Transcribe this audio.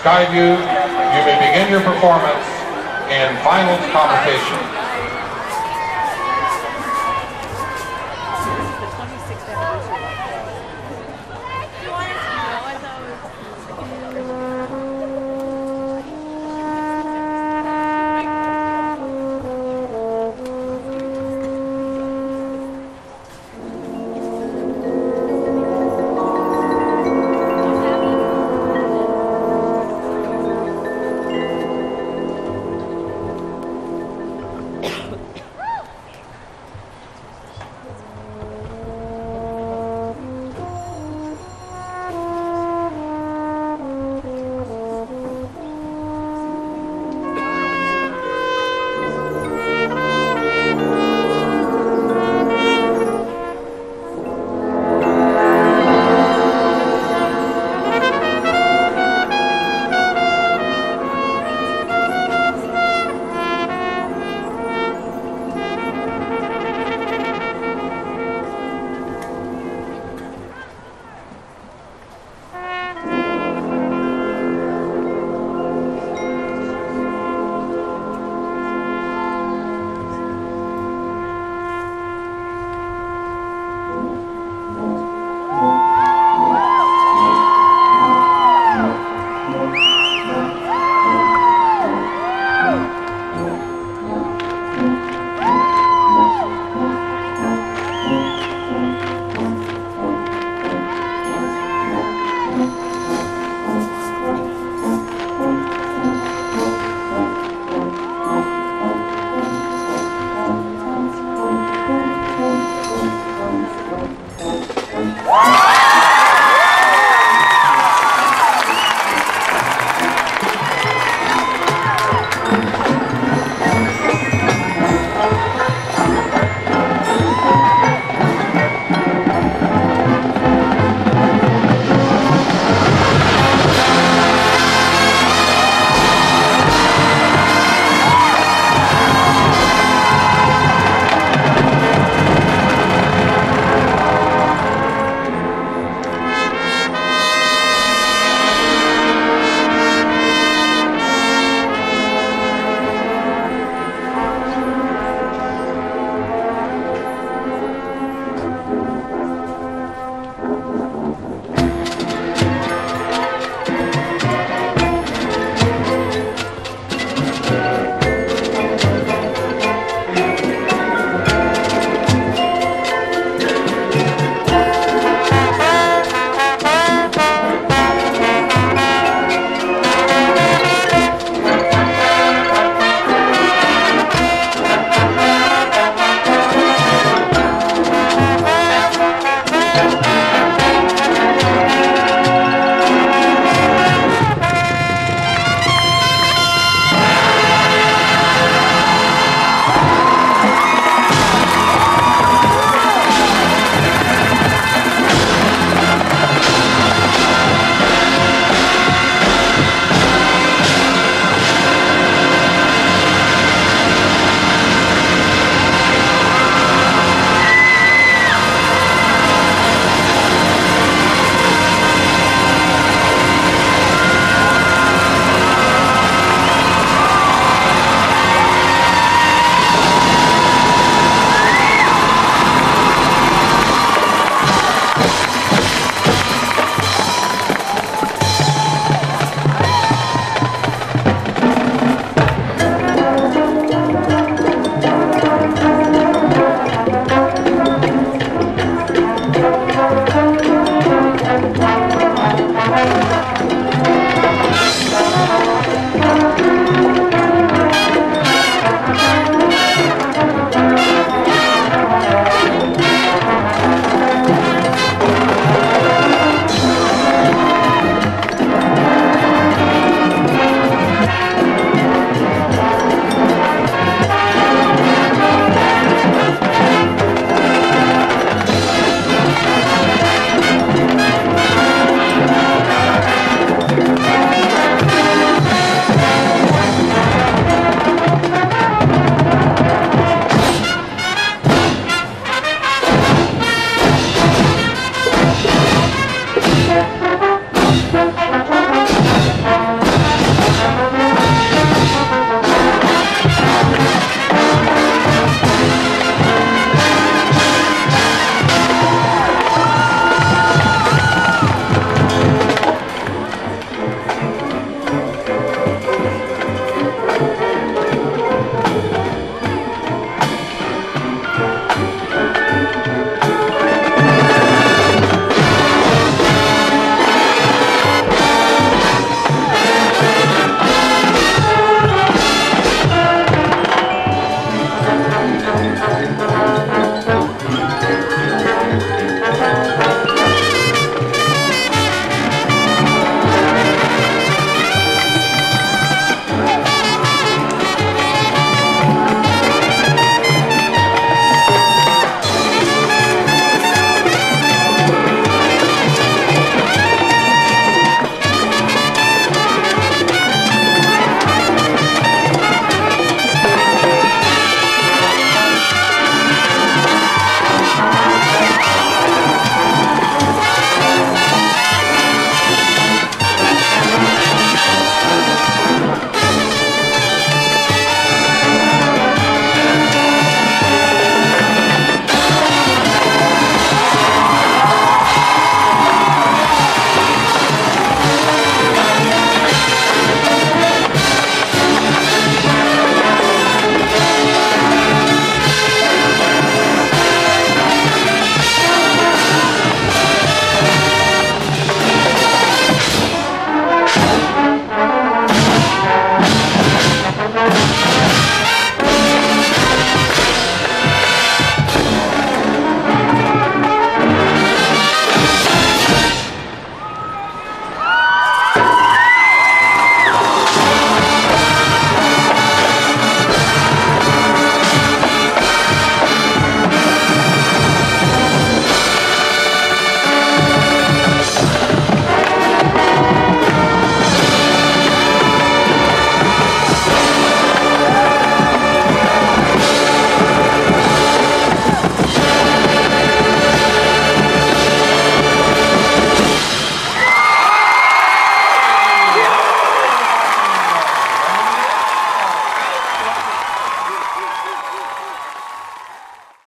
Skyview, you may begin your performance in finals competition.